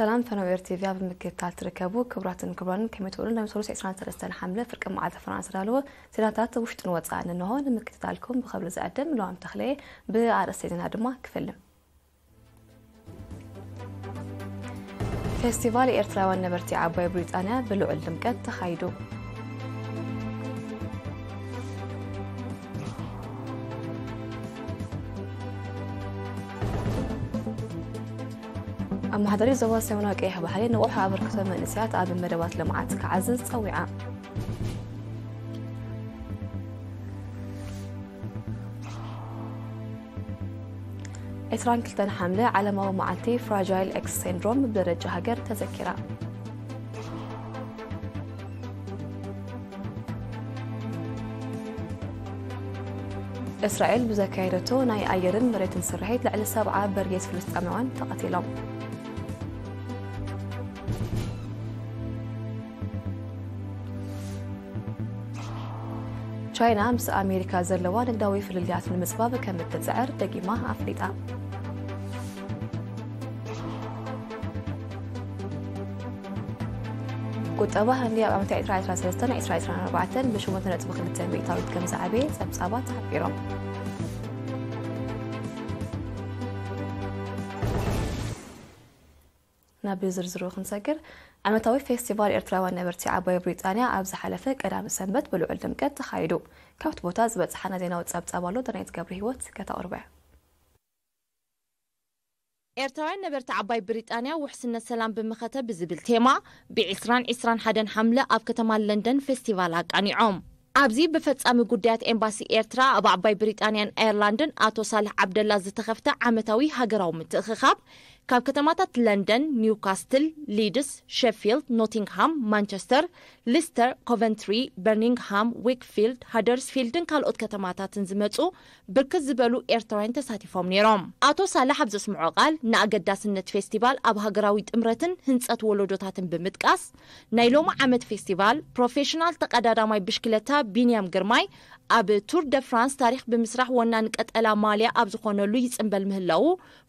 سلام فنو ار تي في اب مكتال تركبو كبرات نكبران كما تقولون لما تقولوا سيسران ترستان حملة فرق ما عاد فرانس رالو سيناتات وشتن وطعن انه هون مكتالكم بخبر زادم لو عم تخلي بار السيدين هادما كفلم فيستيفال ارتلاوان نبرتي عبوي بريطانيا بلو علم كت تخايدو كأيها بحالي إنه ሰሜናዊ ቀይሕ ባሕሪ من ኣበርክቶ መንእስያት ኣብ لمعات كعزز ክዓዝዝ ፀዊዓ عسران كلتن حملة على معتي فراجايل اكس سيندروم بدرجة هاجر تذكرة إسرائيل بزكايرتو ناي أيرن مريت سرحيت لعل سبعة برجيس فلسطينيون تقتلهم ቻይና ምስ ኣሜሪካ ዘለዋ ንግዳዊ ፍልልያት ንምፅባብ ከም እትፅዕር ደጊማ ኣፍሊጣ ቁጠባ ህንዲ ኣብ ዓመት 2013 2024 ብ8.2 ሚእታዊት ከም ዝዓበየ ፀብጻባት ሓቢሮም ናብ ዝርዝሩ ክንሰግር ዓመታዊ ፌስቲቫል ኤርትራውያን ነበርቲ ዓባይ ብሪጣንያ ኣብ ዝሓለፈ ቀዳሚ ሰንበት ብልዑል ድምቀት ተኻይዱ ካብቲ ቦታ ዝበፅሓና ዜናዊ ፀብጻብ ኣሎ ዳናይት ገብሪ ሂወት ከተቕርበ ኤርትራውያን ነበርቲ ዓባይ ብሪጣንያ ውሕስነት ሰላም ብምኸተ ብዝብል ቴማ ብ2021 ሓምለ ኣብ ከተማ ለንደን ፌስቲቫል ኣቃኒዖም ኣብዚ ብፈጻሚ ጉዳያት ኤምባሲ ኤርትራ ኣብ ዓባይ ብሪጣንያን ኣየርላንድን ኣቶ ሳልሕ ዓብደላ ዝተኸፍተ ዓመታዊ ሃገራዊ ምትእኽኻብ ካብ ከተማታት ለንደን ኒውካስትል ሊድስ ሸፊልድ ኖቲንግሃም ማንቸስተር ሊስተር ኮቨንትሪ በርኒንግሃም ዊክፊልድ ሃደርስፊልድን ካልኦት ከተማታትን ዝመፁ ብርክት ዝበሉ ኤርትራውያን ተሳቲፎም ነይሮም ኣቶ ሳላሕ ኣብ ዘስምዖ ቓል ንኣገዳስነት ፌስቲቫል ኣብ ሃገራዊ ጥምረትን ህንፀት ወለዶታትን ብምጥቃስ ናይ ሎሚ ዓመት ፌስቲቫል ፕሮፌሽናል ተቀዳዳማይ ብሽክለታ ቢንያም ግርማይ ኣብ ቱር ደ ፍራንስ ታሪክ ብምስራሕ ወና ንቀጠላ ማልያ ኣብ ዝኾነሉ ይፅምበል ምህላው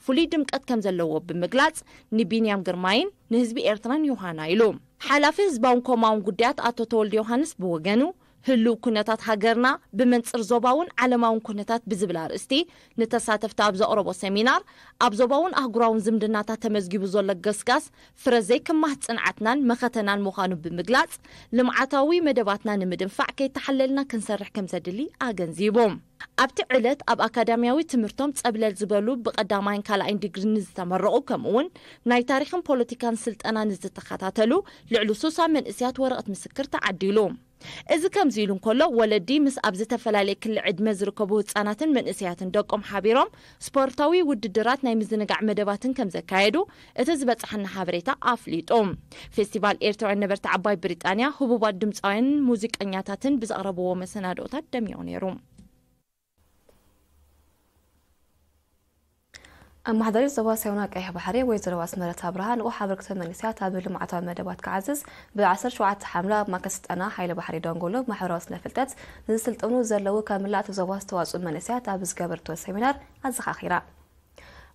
ፍሉይ ድምቀት ከም ዘለዎ ብምግላጽ ንቢንያም ግርማይን ንህዝቢ ኤርትራን ዮሃና ኢሉ ሓላፊ ህዝባውን ኮማውን ጉዳያት ኣቶ ተወልዲ ዮሃንስ ብወገኑ ህሉው ኩነታት ሃገርና ብመንፅር ዞባውን ዓለማውን ኩነታት ብዝብል ኣርእስቲ ንተሳተፍቲ ኣብ ዘቕረቦ ሰሚናር ኣብ ዞባውን ኣህጉራውን ዝምድናታት ተመዝጊቡ ዘሎ ገስጋስ ፍረ ዘይክማህ ፅንዓትናን መኸተናን ምዃኑ ብምግላፅ ልምዓታዊ መደባትና ንምድንፋዕ ከይተሓለልና ክንሰርሕ ከም ዘድሊ ኣገንዚቦም ኣብቲ ዕለት ኣብ ኣካዳምያዊ ትምህርቶም ፀብለል ዝበሉ ብቐዳማይን ካልኣይን ዲግሪ ንዝተመረቑ ከምኡውን ናይ ታሪክን ፖለቲካን ስልጠና ንዝተኸታተሉ ልዕሊ 60 መንእስያት ወረቐት ምስክር ተዓዲሉ እዚ ከምዚ ኢሉ እንከሎ ወለዲ ምስ ኣብ ዝተፈላለየ ክሊ ዕድመ ዝርከቡ ህፃናትን መንእስያትን ደቆም ሓቢሮም ስፖርታዊ ውድድራት ናይ ምዝንጋዕ መደባትን ከም ዘካየዱ እቲ ዝበፅሐና ሓበሬታ ኣፍሊጡ ፌስቲቫል ኤርትራውያን ነበርቲ ዓባይ ብሪጣንያ ህቡባት ድምፃውያን ሙዚቀኛታትን ብዘቕረብዎ መሰናድኦታት ደሚዑ ነይሩ محضر الزوا سيونا قيح بحري ويزر واسنا لتابرهان وحابر كتب من نسيات تابر لمعطوة مدبات كعزز بالعصر شو عاد حملة ما كست أنا حيلة بحري دونغولو محور واسنا فلتت نزلت أنو زر لو كاملات وزوا استواز من نسيات تابز قابر توسيمينار أزخ أخيرا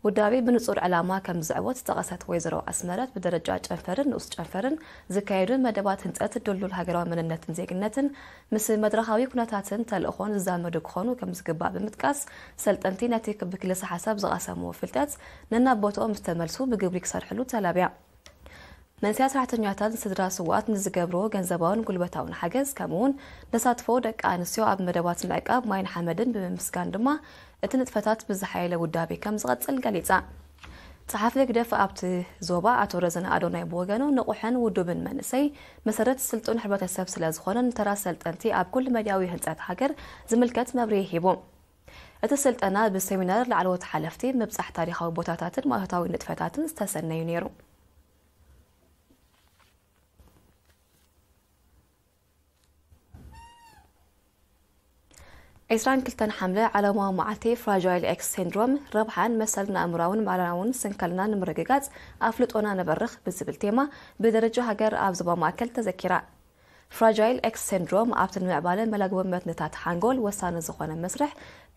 ውዳቤ ብንጹር ዕላማ ከም ዝዕወት ዝጠቐሰት ወይዘሮ ኣስመረት ብደረጃ ጨንፈርን ንኡስ ጨንፈርን ዝካየዱን መደባት ህንፀት ድልዱል ሃገራዊ መንነትን ዜግነትን ምስ መድረኻዊ ኩነታትን ተልእኾን ዝዛመዱ ክኾኑ ከም ዝግባእ ብምጥቃስ ሰልጠንቲ ነቲ ብክልሲ ሓሳብ ዝቐሰምዎ ፍልጠት ነናቦትኦም ዝተመልሱ ብግብሪ ክሰርሕሉ ተላብያ መንስያ ሰራሕተኛታት ንስድራ ስዋኣት ንዝገብሮ ገንዘባውን ጉልበታውን ሓገዝ ከምኡውን ነሳትፎ ደቂ ኣንስትዮ ኣብ መደባት ምዕቃብ ማይን ሓመድን ብምምስጋን ድማ እቲ ንጥፈታት ብዝሓየለ ውዳቤ ከም ዝቐፅል ገሊጻ ፀሓፍ ግደፍ ኣብቲ ዞባ ኣቶ ረዘነ ኣዶናይ ብወገኑ ንቑሕን ውድብን መንእሰይ መሰረት ስልጡን ሕብረተሰብ ስለ ዝኾነ ንተራ ሰልጠንቲ ኣብ ኩል መድያዊ ህንፀት ሃገር ዝምልከት መብርሂ ሂቡ እቲ ስልጠና ብሰሚናር ላዕለዎት ሓለፍቲ ምብፃሕ ታሪኻዊ ቦታታትን ማእታዊ ንጥፈታትን ዝተሰነዩ ነይሩ 22 ሓምለ ዓለማዊ መዓልቲ ፍራጃይል ኤክስ ሲንድሮም ረብሓን መሰልን ኣእምራውን ማዕላናውን ስንከልና ንምርግጋፅ ኣፍልጦና ነበርኽ ብዝብል ቴማ ብደረጃ ሃገር ኣብ ዞባ ማእከል ተዘኪራ ፍራጃይል ኤክስ ሲንድሮም ኣብቲ ንምዕባለ መላግቦ ሓንጎል ወሳኒ ዝኾነ መስርሕ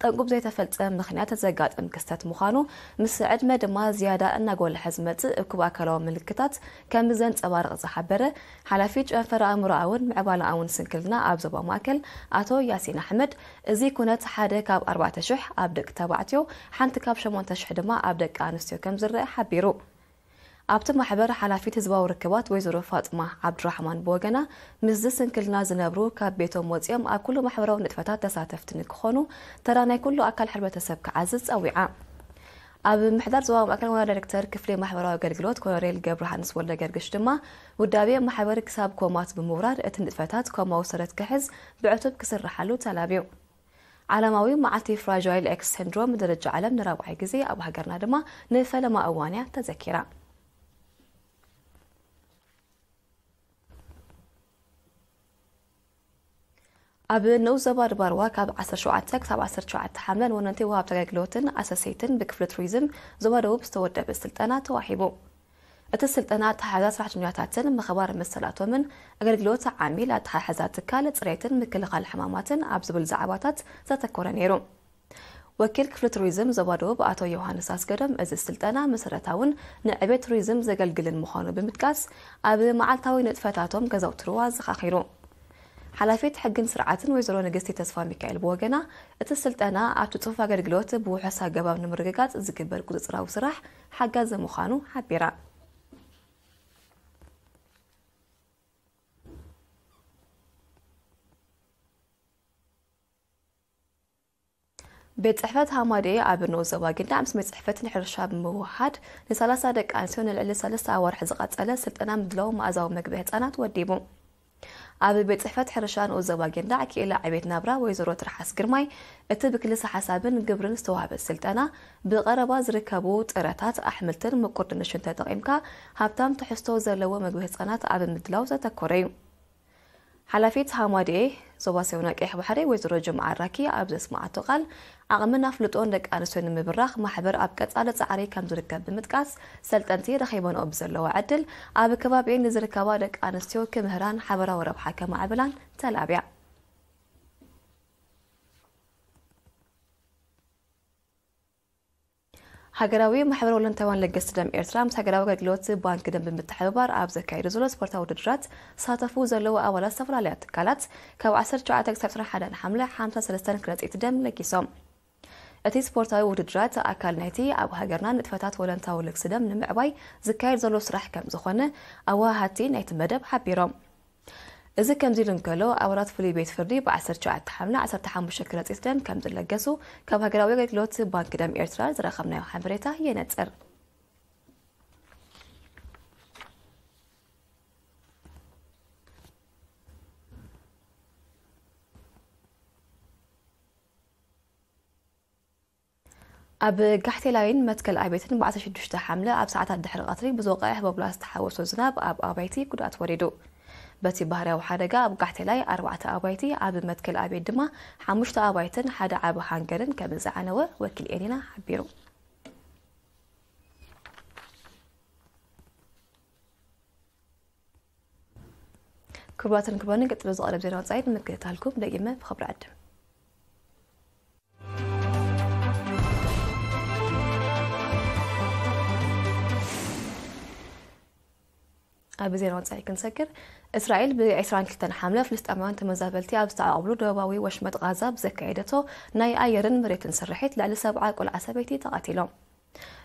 ጠንቁብ ዘይተፈልፀ ምኽንያት ዘጋጥም ክስተት ምዃኑ ምስ ዕድመ ድማ ዝያዳ እናጎልሐ ዝመፅእ እኩብ ኣካላዊ ምልክታት ከም ዘንፀባርቕ ዝሓበረ ሓላፊ ጨንፈር ኣእምሮኣውን ምዕባላኣውን ስንክልና ኣብ ዞባ ማእከል ኣቶ ያሲን ኣሕመድ እዚ ኩነት ሓደ ካብ 4,000 ኣብ ደቂ ተባዕትዮ ሓንቲ ካብ 8,000 ድማ ኣብ ደቂ ኣንስትዮ ከም ዝርአ ሓቢሩ ابت محبر حلافیت زبا و رکوات ویزر فاطمه عبدالرحمن بوگنا مززن کل نازن برو که بیتو موزیم اکل آه، محبر و نتفتات تساتفت نکخونو ترانه کل اکل حربت سبک عزز او عام آه. اب محضر زبا و اکل مونا دیرکتر کفلی محبر و گرگلوت کن ریل گبر حنس ولده گرگشت ما و دابی محبر کساب کومات بمورار اتن نتفتات کوم و سرت کحز بعتب کسر رحلو تلابیو علامایی معطی فراجایل اکس سندروم درجه علم نرابعی گزی او هگرنادما نفل ما اوانی تذکیران. ኣብ ነውዘባ ድባርዋ ካብ 17 ክሳብ 17 ሓምለን ወነንቲ ውሃብ ተጋግሎትን ኣሰሰይትን ብክፍሊ ቱሪዝም ዞባ ደቡብ ዝተወደበ ስልጠና ተዋሂቡ እቲ ስልጠና ኣተሓዛ ሰራሕተኛታትን ምኽባር መሰላቶምን ኣገልግሎት ዓሚል ኣተሓሓዛ ትካል ፅሬትን ምክልኻል ሕማማትን ኣብ ዝብል ዛዕባታት ዘተኮረ ነይሩ ወኪል ክፍሊ ቱሪዝም ዞባ ደቡብ ኣቶ ዮሃንስ ኣስገዶም እዚ ስልጠና መሰረታውን ንዕቤት ቱሪዝም ዘገልግልን ምዃኑ ብምጥቃስ ኣብ መዓልታዊ ንጥፈታቶም ከዘውትርዋ ዘኻኺሩ ሓላፊት ሕግን ስርዓትን ወይዘሮ ንግስቲ ተስፋ ሚካኤል ብወገና እቲ ስልጠና ኣብቲ ፅሑፍ ኣገልግሎት ብውሑስ ኣገባብ ንምርግጋፅ ዝግበር ቁፅፅራዊ ስራሕ ሓጋዚ ምዃኑ ሓቢራ ቤት ፅሕፈት ሃማዴ ኣብ ንኦ ዞባ ግንዳ ምስ ቤት ፅሕፈትን ሕርሻ ብምውሓድ ን30 ደቂ ኣንስትዮ ንልዕሊ 3 ኣዋርሒ ዝቐፀለ ስልጠና ምድላው ማእዛዊ መግቢ ህፃናት ወዲቡ ኣብ ቤት ፅሕፈት ሕርሻን ኡዘብ ኣጌንዳ ኣኪኢላ ዕቤት ናብራ ወይዘሮ ትርሓስ ግርማይ እቲ ብክልሲ ሓሳብን ግብርን ዝተዋህበ ስልጠና ብቐረባ ዝርከቡ ጥረታት ኣሕምልትን ምቁር ድንሽን ተጠቒምካ ሃብታም ትሕዝቶ ዘለዎ ምግቢ ህፃናት ኣብ ምድላው ዘተኮረ እዩ ሓላፊት ሃማድኤ ዞባ ሰዮና ቀይሕ ባሕሪ ወይዘሮ ጅምዓ ራኪ ኣብ ዘስማዓቶ ቓል ዓቕምና ፍልጦን ደቂ ኣንስትዮ ንምብራኽ ማሕበር ኣብ ቀጻሊ ፃዕሪ ከም ዝርከብ ብምጥቃስ ሰልጠንቲ ረኺበንኦ ብዘለዎ ዕድል ኣብ ከባቢአን ንዝርከባ ደቂ ኣንስትዮ ክምህራን ሓበራዊ ረብሓ ከማዕብላን ተላብያ ሃገራዊ ማሕበር ወለንታውያን ለገስቲ ደም ኤርትራ ምስ ሃገራዊ ኣገልግሎት ባንኪ ደም ብምትሕብባር ኣብ ዘካየዱ ዘሎ ስፖርታዊ ውድድራት ዝሳተፉ ዘለዎ ኣባላት ዝተፈላለያ ትካላት ካብ 19 ክሳብ 21 ሓምለ 53 ክረፂት ደም ለጊሶም እቲ ስፖርታዊ ውድድራት ኣካል ናይቲ ኣብ ሃገርና ንጥፈታት ወለንታዊ ልግሲ ደም ንምዕባይ ዝካየድ ዘሎ ስራሕ ከም ዝኾነ ኣወሃህቲ ናይቲ መደብ ሓቢሮም إذا كم دير نكلو أورات فلي بيت فردي بعصر شو عتحملة عصر تحمل بشكل تسلم كم دير لجسو كم هجراوي قلت لوت بانك دم إيرترا زرخمنا وحمرتا هي نتر أب قحت لين متكل عبيتن بعصر شدشت حملة أب ساعات الدحر غطري بزوقة أحب بلاست حوس وزناب أب عبيتي كده أتوردو بتي بهره وحرقة بقعت لي أربعة أبايتي عب متكل أبي دما حمشت أبايتن حدا عب هانجرن كمزة عنوة وكل إلينا حبيرو كرواتن كرواتن كتلو زغرب زينا وزايد مكتالكم دقيمة بخبر عدم قبل زيرون تاعي كنسكر اسرائيل ب 23 حمله في الاستعمار انت مزابلتي ابس تاع عبلو دواوي وشمت غازا بزك عيدته ناي ايرن مريت نسرحيت لعل سبعه كل عسبيتي تقاتلهم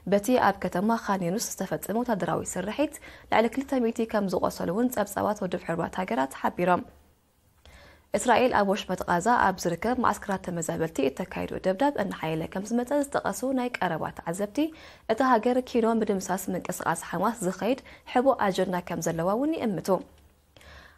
بتي اب كتما خاني نص استفدت موت دراوي سرحيت لعل كلتا ميتي كم زغوصلون تاب صوات ودف حربات هاجرات حبيرهم إسرائيل أبو شبت غازا أب زركب معسكرات تمزابلتي التكايد ودبدب أن حيالة كمز متز تقصو نايك أربات عزبتي إتهاجر كيلون بدمساس من قصغاس حماس زخيد حبو أجرنا كمز اللواوني أمتو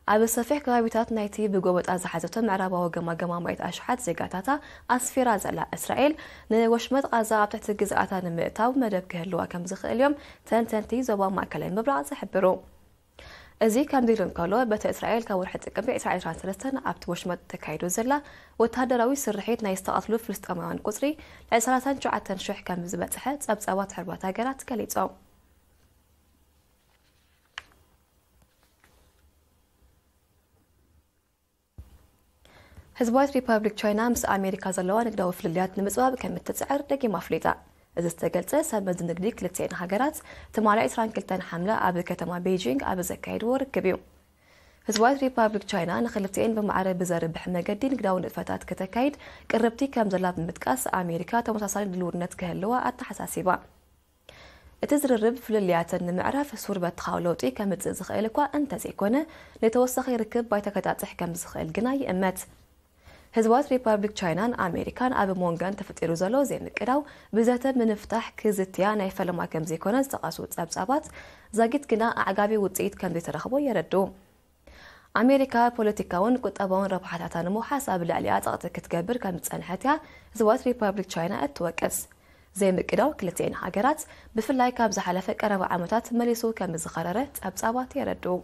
أب الصفيح كرابيتات نايتي بقوبة أز حزبتو معرابة وقما قما ميت أشحات زيقاتاتا أسفيرا زلا إسرائيل نيو شمت غازا أب تحت قزقاتا نمئتاو مدب كهلوا كمز اليوم تن تن تي زوا ماكالين مبرع زحبرو እዚ ከምዚ ኢሉ እንከሎ በቲ እስራኤል ካብ ወርሒ ጥቅምቲ 2023 ኣብቲ ወሽመጥ ተካይዱ ዘላ ወታደራዊ ስርሒት ናይ ዝተቐትሉ ፍልስጠማውያን ቁፅሪ ን 37,00 ከም ዝበፅሐ ፀብፀባት ሕርባት ሃገራት ገሊፆም ህዝባዊት ሪፐብሊክ ቻይና ምስ ኣሜሪካ ዘለዋ ንግዳዊ ፍልልያት ንምፅባብ ከም እትፅዕር ደጊማ ኣፍሊጣ እዚ ዝተገልፀ ሰብ መዝንግዲ ክልተኤን ሃገራት ትማሊ 22 ሓምለ ኣብ ከተማ ቤጂንግ ኣብ ዘካየድዎ ርክብ እዩ ህዝባዊት ሪፓብሊክ ቻይና ንክልተኤን ብማዕረ ብዘርብሕ መገዲ ንግዳዊ ንጥፈታት ከተካይድ ቅርብቲ ከም ዘላ ብምጥቃስ ኣሜሪካ ተመሳሳሊ ድልውነት ክህልዋ ኣተሓሳሲባ እቲ ዝርርብ ፍልልያትን ንምዕራፍ ሱር በትኻዊ ለውጢ ከምፅእ ዝኽእል እኳ እንተዘይኮነ ንተወሳኺ ርክብ ባይተከጣፅሕ ከም ዝኽእል ግና ይእመት ህዝባት ሪፐብሊክ ቻይናን ኣሜሪካን ኣብ ሞንገን ተፈጢሩ ዘሎ ዘይንቅዳው ብዘተ ምንፍታሕ ክዝትያ ናይ ፈለማ ከም ዘይኮነ ዝተቓሱ ጸብጻባት ዛጊት ግና ኣዕጋቢ ውፅኢት ከም ዘይተረኽቦ የረድኡ ኣሜሪካ ፖለቲካውን ቁጠባውን ረብሓታታ ንምውሓስ ኣብ ልዕሊኣ ፀቕጢ ክትገብር ከም ዝፀንሐት እያ ህዝባት ሪፐብሊክ ቻይና እትወቅስ ዘይምቅዳው ክልትኤን ሃገራት ብፍላይ ካብ ዝሓለፈ ቀረባ ዓመታት መሊሱ ከም ዝኸረረ ጸብጻባት የረድኡ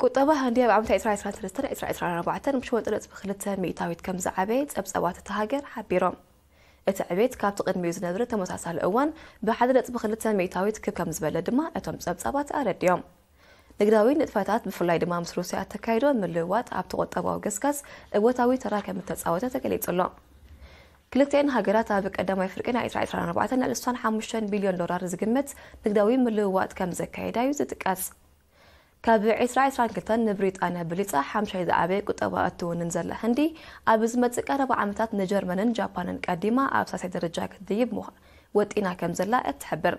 قطبه هنديه بعمت إسرائيل إسرائيل ثلاثة إسرائيل إسرائيل أربعة مش هو طلعت بخلتها ميتاويت كم زعبيت أبس أوات تهاجر حبيرام التعبيت كاب تقد ميوز نظرة تمسعسة الأول أتم سبس أوات أرد نتفاتات بفلاي دماء مسروسي أتكايدو من اللوات عبت قطبه وقسكس أبوتاوي تراك متلس أوات تكاليت الله هاجرات أبك أدام يفرقنا إسرائيل إسرائيل أربعة بليون دولار زقمت نقداوي من اللوات كم زكايدا ካብ 2022 ንብሪጣንያ ብሊፃ ሓምሻይ ዝዓበየ ቁጠባ እትውንን ዘላ ህንዲ ኣብ ዝመፅእ ቀረባ ዓመታት ንጀርመንን ጃፓንን ቀዲማ ኣብ ሳሳይ ደረጃ ክትድይብ ወጢና ከም ዘላ እትሕብር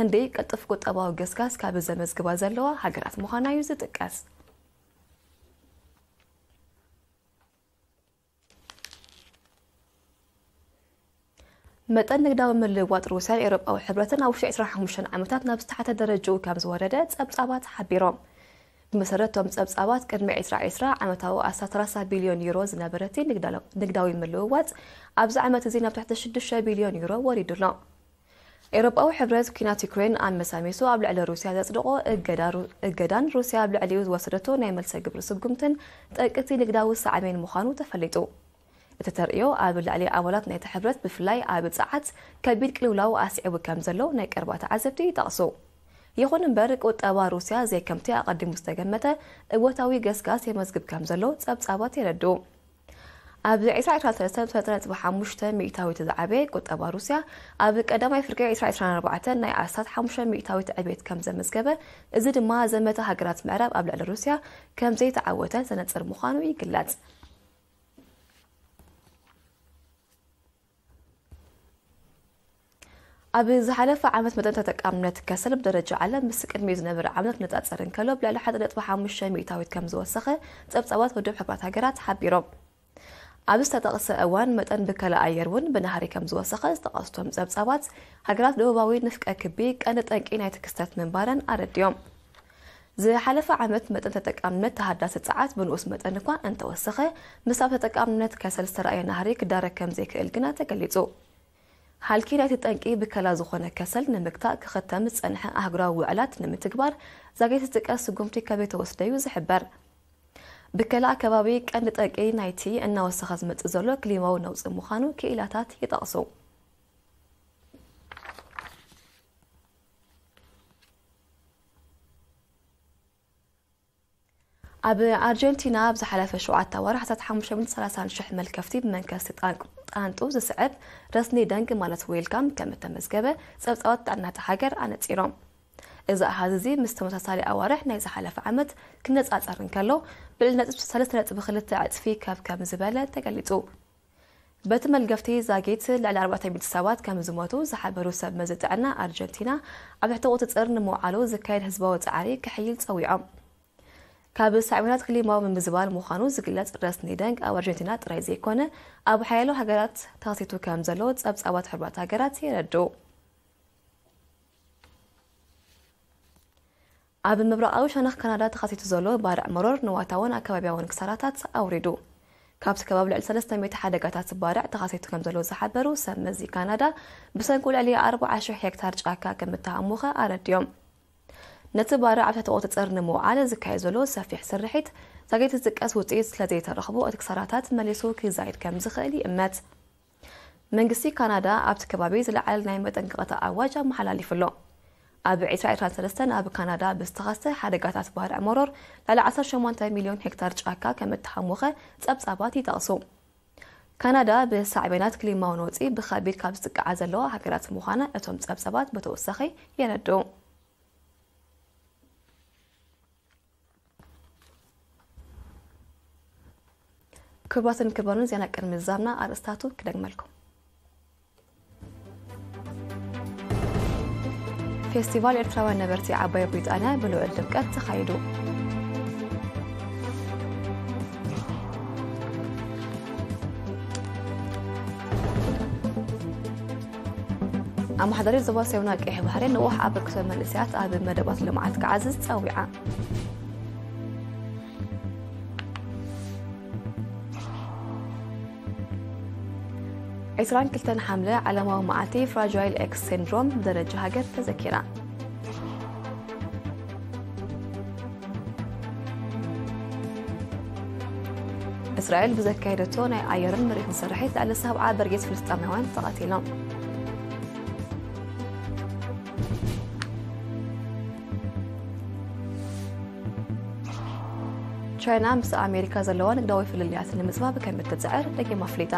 ህንዲ ቅልጥፍ ቁጠባዊ ገስጋስ ካብ ዘመዝግባ ዘለዋ ሃገራት ምዃና እዩ ዝጥቀስ متن نقدر من الواتر وسائل أوروبا أو حبرتنا وفي عشرين خمسين عمتات نفس تحت درجة كابز وردت أبصابات حبيرام بمسرتهم أبصابات كرم عشرة عشرة عمتها وأسات راسة بليون يورو زنبرتي نقدر نقدر من الواتر أبز عمت زينا تحت شد شا بليون يورو وريد لهم أوروبا أو حبرت كنا تكرين عن مساميسو قبل على روسيا ذات دقة الجدان روسيا قبل عليه وصلته نعمل سجبر سجمتن تأكدي نقدر وسعمين مخانو تفلتو بتترئيو آبل لعلي آوالات نايت حبرت بفلاي آبل ساعت كبيد كلولاو آسعي وكامزلو نايك أربات عزفتي تقصو يخون مبارك أوت أوا روسيا زي كمتي أقدم مستجمتة إواتاوي غسغاس يمزقب كامزلو تساب تساوات يردو أبل عيسى عيسى عيسى عيسى عيسى عيسى ميتاوي تزعبي كوت أبا روسيا أبل كدام عيسى عيسى عيسى عيسى ناي أساد حموشة ميتاوي تعبيت كم زمز كبه إزيد ما زمتا هاقرات معرب أبل على روسيا كم زي تعوته سنة سرمخانوي قلات ኣብ ዝሓለፈ ዓመት መጠን ተጠቃምነት ከሰል ብደረጃ ዓለም ምስ ቅድሚኡ ዝነበረ ዓመት ክነፃፀር እንከሎ ብልዕሊ 1.5 ሚእታዊት ከም ዝወሰኸ ፀብጻባት ወደብ ሕቡራት ሃገራት ሓቢሮም ኣብ ዝተጠቕሰ እዋን መጠን ብከለ ኣየር እውን ብናህሪ ከም ዝወሰኸ ዝተቐስቶም ፀብጻባት ሃገራት ደቡባዊ ንፍቀ ክቢ ቀንዲ ጠንቂ ናይቲ ክስተት ምንባረን ኣረድዮም ዝሓለፈ ዓመት መጠን ተጠቃምነት ተሃዳሲ ፀዓት ብንኡስ መጠን እኳ እንተወሰኸ ምስ ኣብ ተጠቃምነት ከሰል ዝተረኣየ ናህሪ ክዳረግ ከም ዘይክእል ግና ተገሊጹ حالكي نايت تنقي بكلا زخونا كسل نمكتا كختم صنح اهغرا وعلات نمتكبر زاغيت تقاس غومتي كبيت وسديو زحبر بكلا كبابي قن تنقي نايتي ان وسخز مت زلو كليماو نو صمخانو كيلاتات يطاسو أب أرجنتينا بزحلة في شعاع التوارح تتحمل شمل ثلاثة شح ملكفتي بمنكاس تتقاقم ጣንጡ ዝስዕብ ረስኒ ደንጊ ማለት ዌልካም ከም እተመዝገበ ፀብፃባት ጥዕናቲ ሃገር ኣነፂሮም እዚ ኣሃዝ እዚ ምስ ተመሳሳሊ ኣዋርሕ ናይ ዝሓለፈ ዓመት ክነፃፀር እንከሎ ብልዕሊ ነጥብ 3.2 ዕፅፊ ከብ ከም ዝበለ ተገሊጹ በቲ መልገፍቲ ዛጌት ልዕሊ 400 ሰባት ከም ዝሞቱ ዝሓበሩ ሰብ መዚ ጥዕና ኣርጀንቲና ኣብ ትሕቲ ቁፅፅር ንምውዓሉ ዝካየድ ህዝባዊ ፃዕሪ ክሕይል ፀዊዖም ካብ ሳዕቤናት ክሊማዊ ምምዝባል ምዃኑ ዝግለጽ ረስኒደንግ ኣብ ኣርጀንቲና ጥራይ ዘይኮነ ኣብ ሓያሎ ሃገራት ተኸሲቱ ከም ዘሎ ጸብጻባት ሕቡራት ሃገራት የረድኡ ኣብ ምብራቃዊ ሸነኽ ካናዳ ተኸሲቱ ዘሎ ባርዕ መሮር ንዋታውን ኣከባቢያውን ክሳራታት ኣውሪዱ ካብቲ ከባቢ ልዕሊ 300 ሓደጋታት ባርዕ ተኸሲቱ ከም ዘሎ ዝሓበሩ ሰብ መዚ ካናዳ ብሰንኩ ልዕሊ 40,000 ሄክታር ጫካ ከም እተሃሙኸ ኣረድዮም نتبارع عبتها تواتت أرنمو على زكاية زلو سفيح سرحيت تاقيت الزكاس وطيس لدي ترخبو أتكساراتات مليسو كي زايد كم زخيلي إمات من قصي كندا عبت كبابي زل على نايمة أنقاط أعواجة محلالي فلو أبي عيسى إيران سلستان أبي كندا بستغسة حدقات بحر أمرور لعلى عصر شمان مليون هكتار جاكا كم التحموخة تأب صعباتي تأصو كندا بسعبينات كليما ونوتي بخابير كابستك عزلو حكرات مخانا أتوم تأب صعبات بتوسخي يندو ክቡራትን ክቡራን ዜና ቅድሚ ዛብና ኣርእስታቱ ክደግመልኩም ፌስቲቫል ኤርትራውያን ነበርቲ ዓባይ ብሪጣንያ ብልዑል ድምቀት ተኻይዱ ኣማሓዳሪ ዞባ ሰብና ቀይሕ ባሕሪ ንዋሕ ኣበርክቶ መንእሰያት ኣብ መደባት ልምዓት ክዓዝዝ ፀዊዓ الجسران كلتن حمله على معتي فراجايل إكس سيندروم درجه هاجر تذكرة إسرائيل بذكايرتون عيران مريخ صرحت على سبعة درجة فلسطين هوان تقاتلهم ቻይና ምስ ኣሜሪካ ዘለዋ ንግዳዊ ፍልልያት ንምፅባብ ከም እትፅዕር ما ኣፍሊጣ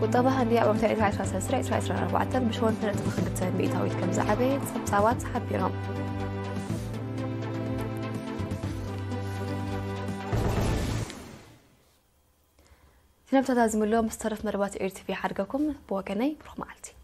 كنطبعا ديال عمر سرعة 19 سرع أربعة 4 بشون ثلاثة خدت بإيطاوي كم زعبات سبساوات حبيرهم هنا بتتازم اللوم استرف مربات إرتفي حرقكم بوكني بروح معلتي